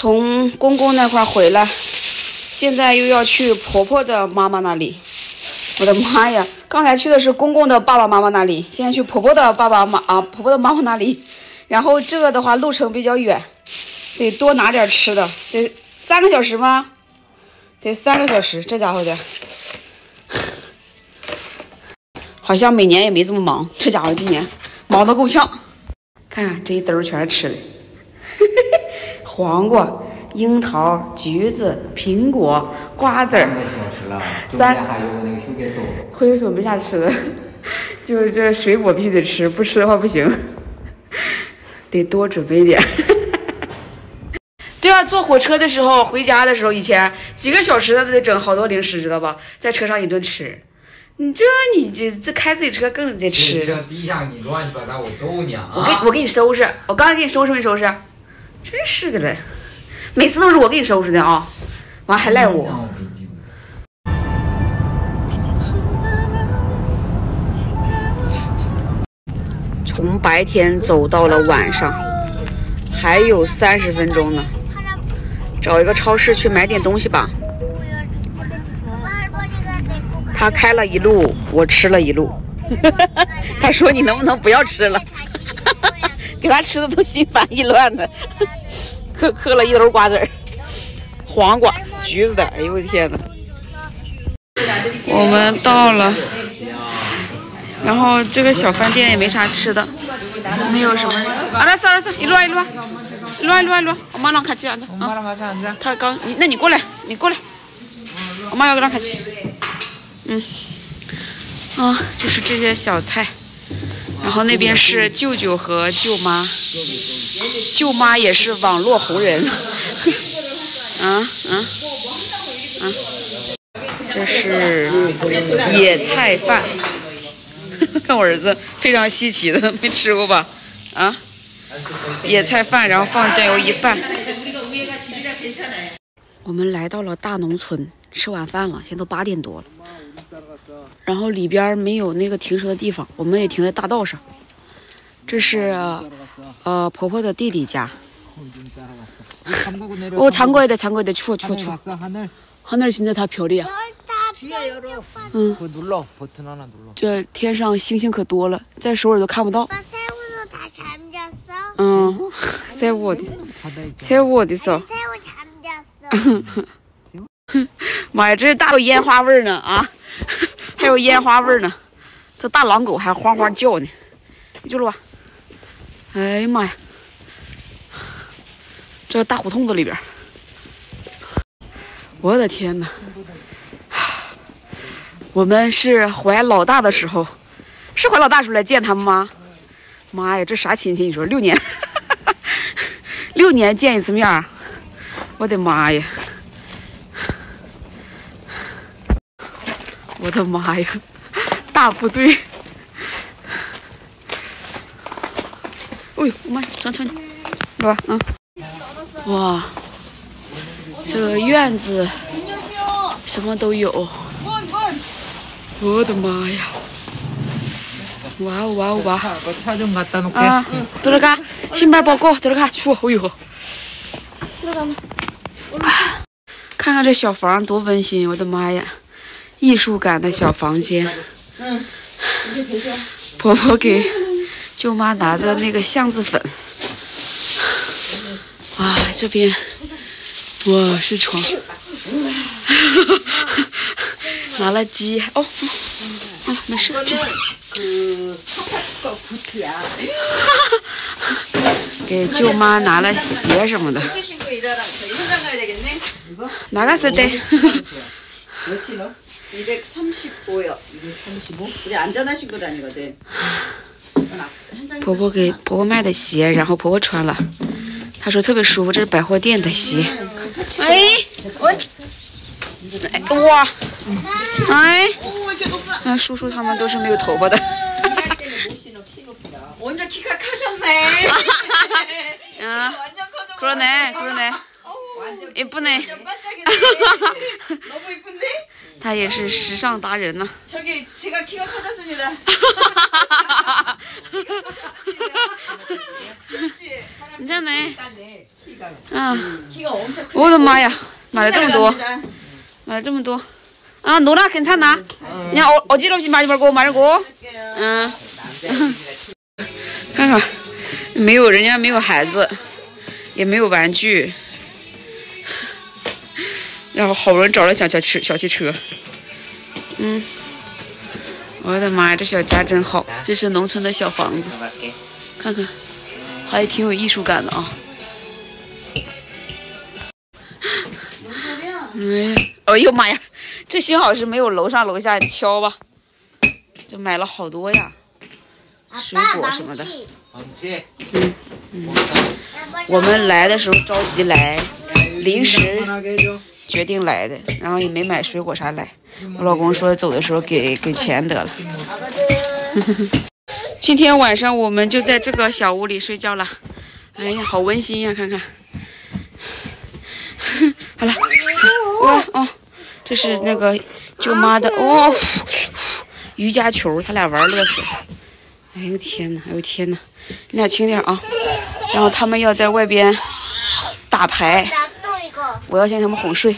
从公公那块回来，现在又要去婆婆的妈妈那里。我的妈呀！刚才去的是公公的爸爸妈妈那里，现在去婆婆的爸爸妈啊，婆婆的妈妈那里。然后这个的话路程比较远，得多拿点吃的，得三个小时吗？得三个小时，这家伙的，好像每年也没这么忙。这家伙今年忙得够呛。看看这一兜全是吃的，黄瓜、樱桃、橘子、苹果、瓜子儿。三。还有所没啥吃的，就这水果必须得吃，不吃的话不行，得多准备点。对啊，坐火车的时候，回家的时候，以前几个小时他都得整好多零食，知道吧？在车上一顿吃。你这你这这开自己车更得吃。车地下你乱七八糟，我揍你啊！我给我给你收拾，我刚才给你收拾没收拾？真是的了，每次都是我给你收拾的啊，完还赖我。从白天走到了晚上，还有三十分钟呢。找一个超市去买点东西吧。他开了一路，我吃了一路。他说：“你能不能不要吃了？”给他吃的都心烦意乱的，嗑嗑了一兜瓜子儿、黄瓜、橘子的。哎呦我的天哪！我们到了。然后这个小饭店也没啥吃的，没有什么。啊，来，算了算了，一路啊一路啊，一路啊一路啊一路。我妈让开起啊，他刚，那你过来，你过来。我妈要给他开起。嗯，啊，就是这些小菜。然后那边是舅舅和舅妈，舅妈也是网络红人。嗯嗯嗯，这是野菜饭。看我儿子非常稀奇的，没吃过吧？啊，野菜饭，然后放酱油一拌。我们来到了大农村，吃晚饭了，现在都八点多了。然后里边没有那个停车的地方，我们也停在大道上。这是呃婆婆的弟弟家。哦，唱歌的唱歌的，추워추워추워하늘진짜다별이야嗯，这天上星星可多了，在首尔都看不到。嗯，在我的，在我的手。妈呀，这大有烟花味呢啊！ 还有烟花味呢，这大狼狗还哗哗叫呢。你救了吧！哎呀妈呀，这大胡同子里边，我的天哪！我们是怀老大的时候，是怀老大时候来见他们吗？妈呀，这啥亲戚？你说六年，六年见一次面我的妈呀！我的妈呀，大部队！哎呦，妈，上车，是吧？嗯。哇，这个院子什么都有。我的妈呀！哇哦哇哦哇！啊，들어 가， 신발벗 고， 들어 가， 추 워， 哎呦！看看这小房多温馨，我的妈呀！ 艺术感的小房间。嗯。婆婆给舅妈拿的那个橡子粉。啊，这边，哇，是床。拿了鸡哦，哦，没事。给舅妈拿了鞋什么的。哪个是 的？婆婆给婆婆卖的鞋，然后婆婆穿了，她说特别舒服，这是百货店的鞋。哎，我。哇，哎，那叔叔他们都是没有头发的。완전키가커졌네 아, 그러네그러네예쁘네 너무예쁜데 他也是时尚达人呢。저기제가키가커졌습니다 괜찮네 啊，我的妈呀，买了这么多，买了这么多。啊，노라 괜찮아？ 你看，어어지럽지많이말고말고嗯，看看，没有人家没有孩子，也没有玩具， 然后好不容易找了小小车小汽车。嗯，我的妈呀，这小家真好，这是农村的小房子，看看，还挺有艺术感的啊。哎呀，哎呦妈呀！这幸好是没有楼上楼下敲吧，就买了好多呀，水果什么的。嗯嗯，我们来的时候着急来，临时决定来的，然后也没买水果啥来。我老公说走的时候给给钱得了。今天晚上我们就在这个小屋里睡觉了。哎呀，好温馨呀，看看。好了，哦哦，这是那个舅妈的哦，瑜伽球，他俩玩乐死了。哎呦天呐，哎呦天呐，你俩轻点啊。然后他们要在外边打牌，我要将他们哄睡。